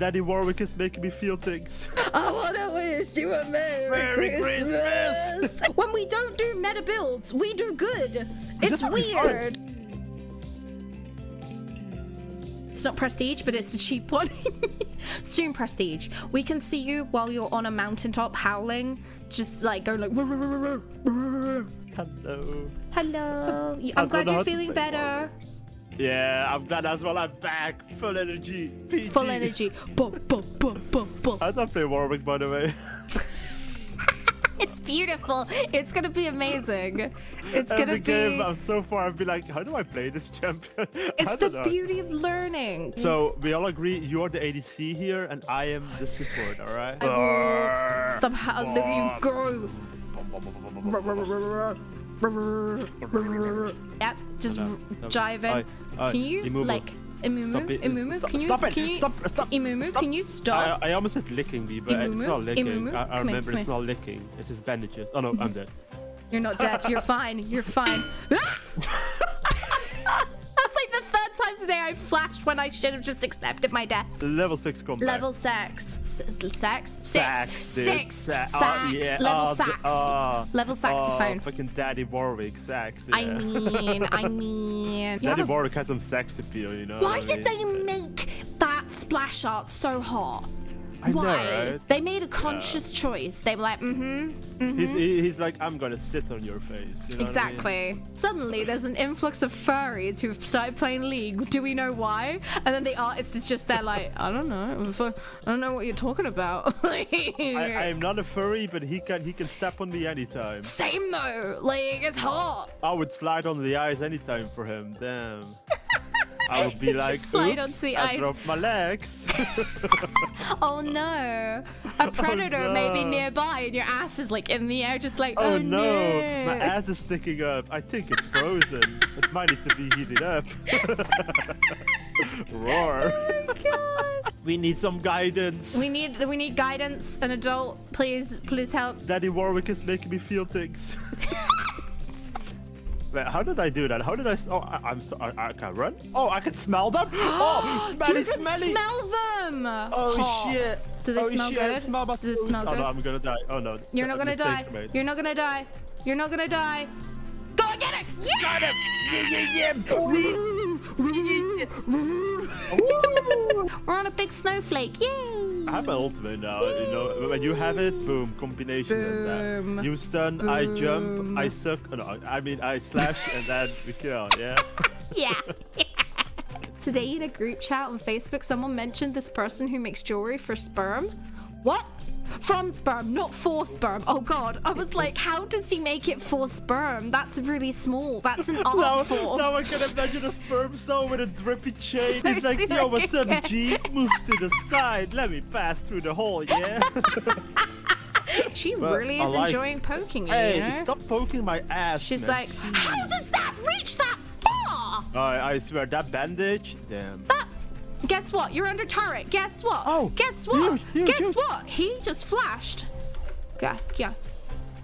Daddy Warwick is making me feel things. I want to wish you a Merry, Merry Christmas. Christmas. when we don't do meta builds, we do good. It's that'd be fun. weird. It's not prestige, but it's the cheap one. Soon prestige. We can see you while you're on a mountaintop howling, just like going like. Hello. Hello. I'm glad you're feeling better. Yeah, I'm glad as well. I'm back. Full energy. PG. Full energy. Bum, bum, bum, bum, bum. I don't play Warwick, by the way. It's beautiful. It's gonna be amazing. It's gonna be. game I've so far, I've been like, how do I play this champion? It's the know. beauty of learning. So we all agree you're the ADC here, and I am the support. All right. I will somehow let you go. Yep, just Oh, no. r- Stop. jive in. Can you Imumu. like Imumu? Stop it. Imumu? Stop- Can you? stop it. Can you? Stop- stop- Imumu? stop. Can you stop? I, I almost said licking me, but Imumu? it's not licking. Imumu? I, I Come remember it's here. not licking. It's his bandages. Oh no, I'm dead. You're not dead. You're fine. You're fine. Ah! That's like the third time today I flashed when I should have just accepted my death. Level six combat. Level sex. S- sex? Six. Six. Sax. oh, yeah. Level oh, sax. oh, Level saxophone. Oh, fucking Daddy Warwick sax. I mean, I mean. Daddy Warwick has some sex appeal, you know. Why did they make that splash art so hot? I know, Why? right? They made a conscious choice. They were like, mm-hmm, mm-hmm. He's, he's like, I'm gonna sit on your face. You know what I mean? Exactly. Suddenly, there's an influx of furries who've started playing League. Do we know why? And then the artist is just there, like, I don't know. I, don't know what you're talking about. I, I am not a furry, but he can he can step on me anytime. Same though. Like, it's hot. I would slide on the ice anytime for him. Damn. I would be like, Slide onto the I ice." dropped my legs. Oh no. A oh, predator may be nearby, and your ass is like in the air, just like, oh oh, no, no. my ass is sticking up. I think it's frozen. it might need to be heated up. Roar. Oh, God. We need some guidance. We need we need guidance. An adult, please, please help. Daddy Warwick is making me feel things. Wait, how did I do that? How did I? Oh, I, I'm so, I, I can run. Oh, I can smell them. Oh, smelly, you can smelly. smell them. Oh Hot. shit! Do they oh, smell shit. good? Smell my Do they toes. smell Oh good? no, I'm gonna die. Oh no. You're not gonna die. You're not gonna die. You're not gonna die. Go get it. Yeah! Got him! Yeah, yeah, yeah. We're on a big snowflake. Yay! I have my ultimate now. You know, when you have it, boom, combination and Boom. that. You stun, I jump, I suck. Oh, no, I mean I slash and then we kill. Yeah. Yeah. Today in a group chat on Facebook, someone mentioned this person who makes jewelry for sperm. What? From sperm, not for sperm. Oh god. I was like, how does he make it for sperm? That's really small. That's an art Now, form. now I can imagine a sperm cell with a drippy chain. He's like, yo, what's up, G? Move to the side. Let me pass through the hole, yeah? she Well, really is like- enjoying poking you, hey, you know? stop poking my ass. She's man. like, how does that reach that far? I, I swear, that bandage, damn. That. Guess what? You're under turret. Guess what? Oh, guess what? huge, huge, guess huge. what? He just flashed. Yeah, yeah.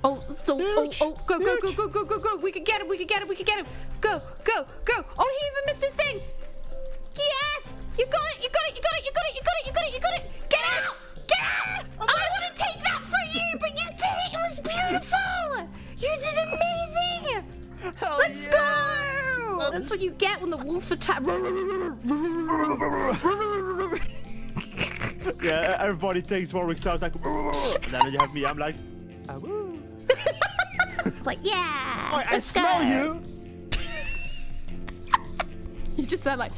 Oh, so, oh, oh, go, go, go, go, go, go, go. We can get him. We can get him. We can get him. Go, go, go. Oh, he even missed his thing. Yes, you got it. You got it. You got it. You got it. You got it. You got it. You got it. Get it. Get it. I want That's what you get when the wolf attacks. Yeah, everybody thinks Warwick sounds like, and then you have me, I'm like, ah. It's like, yeah. I smell go. you. You just said like,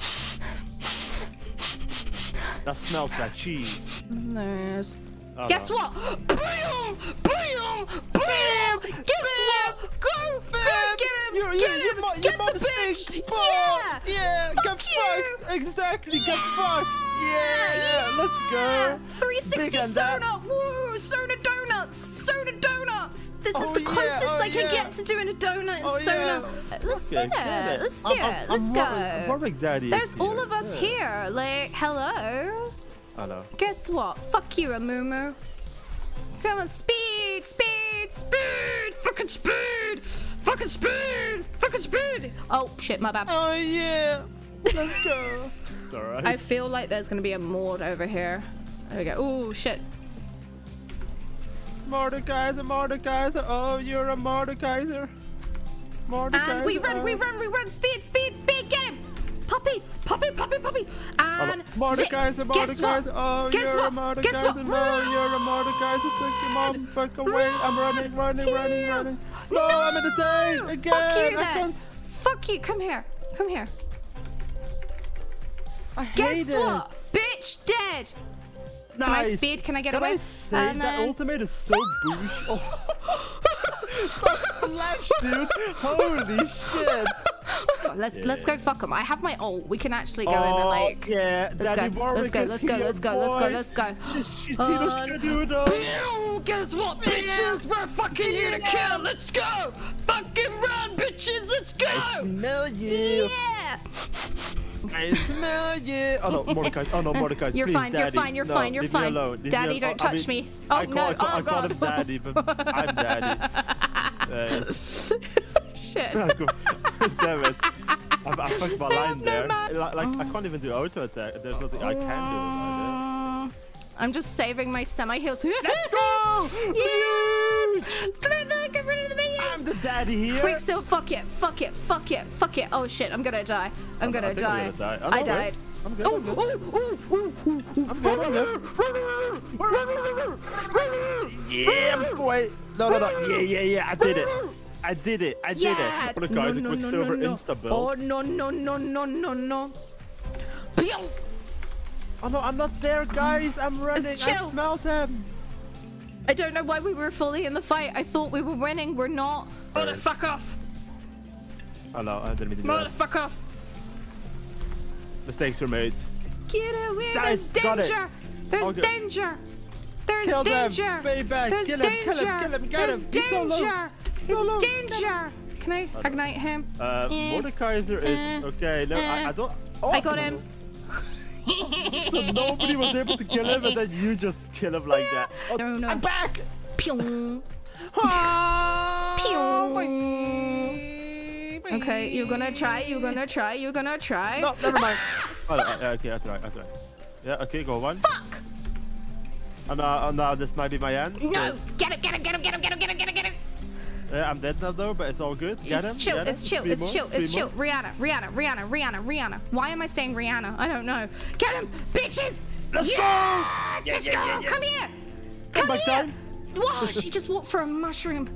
That smells like cheese. there's. Oh, Guess no. what? Bam! Bam! Bam! Guess what? Go get him! You're- get you're- him! you're get you're the bitch! Yeah! Yeah, Fuck get you. fucked. Exactly, get fucked. Yeah! Yeah, let's go. 360 Big. Sona! Woo! Sona donuts! Sona donuts! This is Oh, the yeah, closest oh, I can yeah. get to doing a donut in Oh, Sona. yeah. Let's Okay, do get it. Let's do I'm- it. I'm- Let's I'm go. Daddy. There's is all here. of us Yeah. here. Like, hello. Know. Guess what? Fuck you, Amumu. Come on, speed, speed, speed, fucking speed, fucking speed, fucking speed. Oh shit, my bad. Oh yeah, let's go. Alright. I feel like there's gonna be a Maud over here. There we go. Oh shit. Mordekaiser, Mordekaiser, oh, you're a Mordekaiser. Mordekaiser. And we run, we oh. run, we run. Speed, speed, speed. Get him. Puppy, puppy, puppy, puppy. And Mordekaiser, zip. Guess what? Mordekaiser, oh, Guess you're what? a Guess what? No, you're a Mordekaiser, take your mom back away. I'm running, running, running, running. No, I'm in the No! again. Fuck you I then. can't- Fuck you. Come here. Come here. I hate Guess it. what? Bitch dead. Nice. Can I speed? Can I get Can away? I say And that then- ultimate is so boosh? Oh. Flash, dude. Holy shit. Let's let's go fuck them. I have my ult. We can actually go in and Oh, like. yeah, Let's Daddy go. Let's go. Let's go. Let's go. Let's go. Let's go. Uh, gonna do it all. Pew! Guess what, bitches? We're fucking here to kill. Let's go. Fucking run, bitches. Let's go. I Smell you. Yeah. I smell you. Oh no, Mordecai. Oh no, Mordecai. You're please, fine, you're fine, you're no, fine, you're fine. Daddy, don't I touch mean, me. Oh, I call, no. I call, Oh, I call him Daddy, but I'm Daddy. Uh, Shit. Damn it. I, I fucked my I line have no there. map. Like, like I oh. can't even do auto attack. There's nothing I can do. I'm just saving my semi heals. Let's go! Yes! Come on, look, get rid of the minions! I'm the daddy here. Quicksilver, fuck it, fuck it, fuck it, fuck it. Oh shit, I'm gonna die. I'm gonna die. I think I'm die. gonna die. Oh, I no, died. I'm good. Oh, I'm good. Oh, oh, oh, oh, oh, I'm good. I'm good. Yeah, boy. No, no, no. Yeah, yeah, yeah. I did it. I did it. I did Yeah. it. What a No, guys no, with no, silver no, no. insta build. Oh no, no, no, no, no, no. Pew! Oh no, I'm not there, guys. I'm running. I chill. smelled him. I don't know why we were fully in the fight. I thought we were winning. We're not. Mother fuck off! Oh no, I didn't mean to do that. fuck off! Mistakes were made. Get away! Guys, There's danger! There's Okay. danger! There's Kill them. danger! There's Kill him, danger! kill him, kill him, get There's him. He's so low. danger! So low. It's danger! Can I ignite him? Uh, Eh, Mordekaiser is okay. No, I, I eh. don't. Oh, I got him. So nobody was able to kill him, and then you just kill him like that. Oh, No, no. I'm back. Pyong. Ah, Okay, you're gonna try, you're gonna try, you're gonna try. No, never mind. Oh, no, yeah, okay, that's right, that's right. Yeah, okay, go one. Fuck! Oh no, oh no, this might be my end. No! Get him, get him, get him, get him, get him, get him, get him, him! Yeah, I'm dead now though, but it's all good. Get him. It's chill, get him. it's chill, Three it's more, chill, it's chill. Rihanna, Rihanna, Rihanna, Rihanna, Rihanna. Why am I saying Rihanna? I don't know. Get him, bitches! Let's yes! go! Let's yeah, go! yeah. Come here! Come Come back here! time. Whoa, she just walked for a mushroom.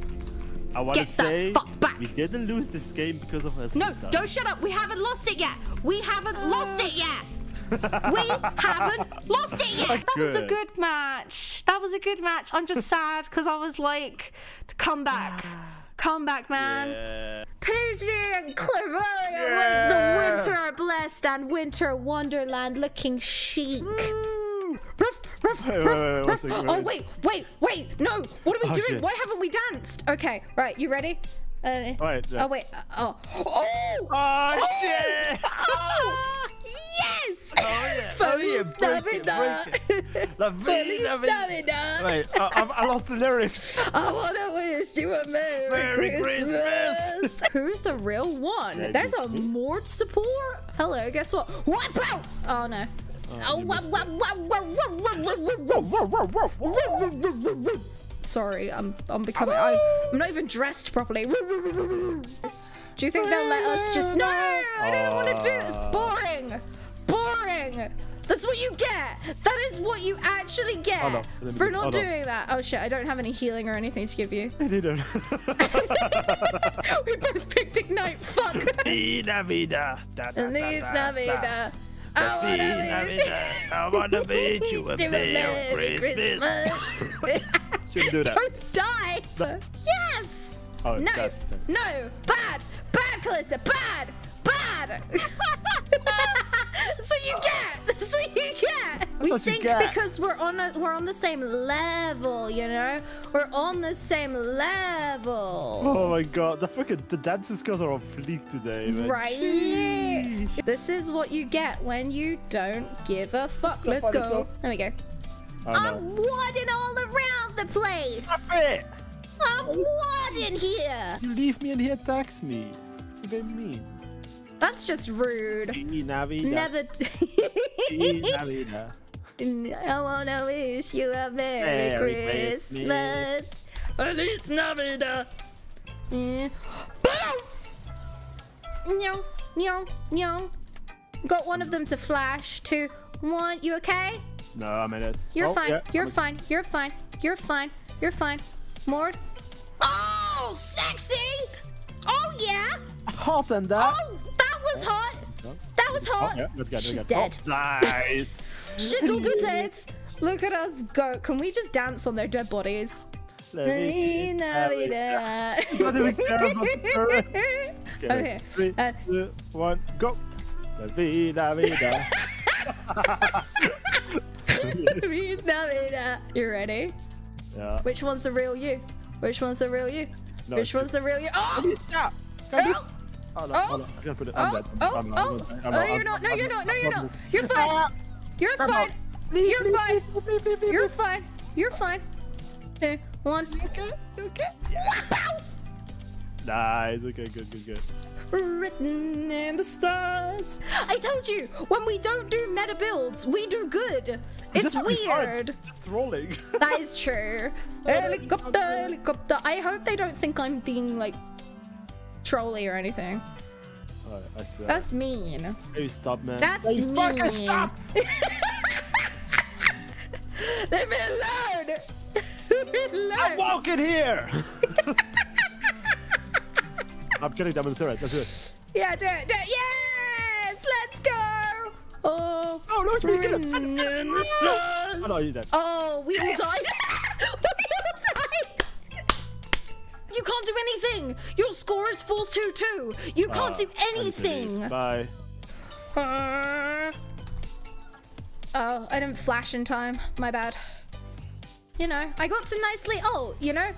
I want to say fuck back. we didn't lose this game because of us. No, don't shut up. We haven't lost it yet. We haven't lost it yet. we haven't lost it yet. That was a Good. good match. That was a good match. I'm just sad because I was like, come back. Come back, man. Yeah. PG and Clovellia Yeah. the winter are blessed and winter wonderland looking chic. Woo! Ruff, ruff, Wait, wait, ruff, wait, one ruff. Oh, wait. wait, wait, wait. No. What are we Oh, doing? shit. Why haven't we danced? Okay, right. You ready? Uh, Wait, Oh, wait. uh, Oh. Oh! Oh, shit! Feliz yeah, break it, Navidad! break it. La Feliz vida, vida. Navidad! Wait, I, I, I lost the lyrics. I wanna wish you a Merry, Merry Christmas. Christmas. Who's the real one? Yeah, There's a me. Mord support. Hello, guess what? Wipe out! Oh no. Oh. Sorry, I'm I'm becoming. I, I'm not even dressed properly. Do you think they'll let us just? No, I didn't want to do this. Aw. Boring, boring. That's what you get. That is what you actually get Oh, no. For not oh, no. doing that. Oh shit, I don't have any healing or anything to give you. I didn't. we both picked ignite. Fuck. Vida, vida. Da, da, And da, these da, Navidad. I da. Vida, wanna wish. I wanna wish you a you Merry Christmas. Shouldn't do that. Don't die. Yes. Oh, No, that's no, bad, bad, Kalista, bad, bad. That's what you get. That's what you get. we sync get. because we're on a, we're on the same level. You know, we're on the same level. Oh my god, the fucking the dancing skills are on fleek today, man. Right. This is what you get when you don't give a fuck. Let's go, There we go. I'm wadding all around the place. It. I'm wadding here. You leave me and he attacks me. It's a bit mean. That's just rude. Never. I wanna wish you a Merry, Merry Christmas. Feliz Navidad. Yeah. No, no, no. Got one of them to flash. Two, one. You okay? No, I'm in it. You're Oh, fine. yeah, You're I'm- fine. You're fine. You're fine. You're fine. Mord. Oh, sexy. Oh yeah. Hot and that. Oh, that was hot. That was Oh, hot. yeah, let's get, She's dead. Oh, nice. Shit will be dead. Look at us go. Can we just dance on their dead bodies? Feliz Navidad. What do we care about the bird? Okay. Three, uh, two, one, go. Vida, vida. Feliz Navidad. You ready? Yeah. Which one's the real you? Which one's the real you? No, Which one's the real you? Oh! Yeah. Can you? Oh! Oh, no, Oh! oh, no. I can't put it. I'm Oh! dead. Oh! I'm, I'm, Oh! I'm, I'm, No, I'm, you're I'm, not. No, I'm, you're not. No, I'm, you're I'm, not. You're fine. You're fine. You're fine. You're fine. You're fine. Okay, one. okay. Okay. Nice. Okay, good, good, good. Written in the stars. I told you, when we don't do meta builds, we do good. It's Just having fun. weird. Rolling. That is true. Helicopter, helicopter. I hope they don't think I'm being like trolly or anything. Alright, I swear. That's mean. Hey, stop, man. That's hey, mean. fucking stop! Leave me alone. Leave me alone. I'm walking here! I'm getting them in the turret. Let's do it. Yeah, do it, do it. Yes, let's go. Oh, Oh, no, it's me. Get him. written in the stars. Oh, no, you're dead. Oh, we all died. Is 4-2-2. You can't Ah, do anything. Bye. Uh, oh, I didn't flash in time. My bad. You know, I got to nicely. Oh, you know.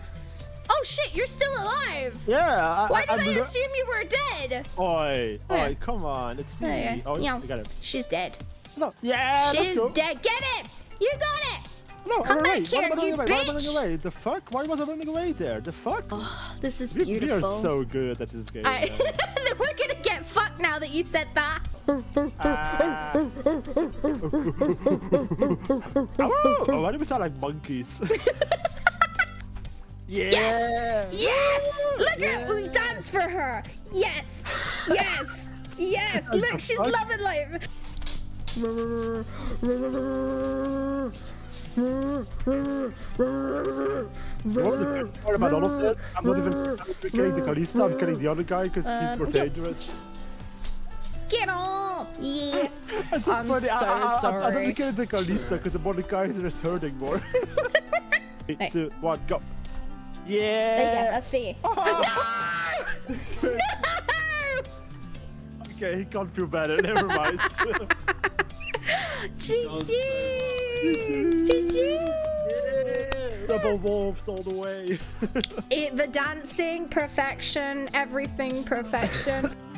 Oh shit, you're still alive. Yeah, I, Why did I'm I assume you were dead? Oi, oi, come on, it's me. Oh, Yeah. I got it. She's dead. No, yeah, She's dead. Get it. You got it. No, Come I'm back here, am I running you away? Why am I running bitch. away? The fuck? Why was I running away there? The fuck? Oh, This is We- We are so good at this game. I, we're gonna get fucked now that you said that. Ah. oh, why do we sound like monkeys? yeah. Yes! Look at we dance for her. Yes, yes, yes. Look, she's loving life. What the about Donald said? I'm not even I'm not even killing the Kalista, I'm killing the other guy because Um, he's more yeah. dangerous. Get on. Yeah. It's so I'm funny. So I, I, I sorry. don't kill the Kalista because the Mordekaiser is hurting more. Three, Hey. two, one, go. There you go. Yeah. That's for you. No! okay, he can't feel better. Never mind. GG. GG. Double wolves all the way. It, the dancing, perfection, everything, perfection.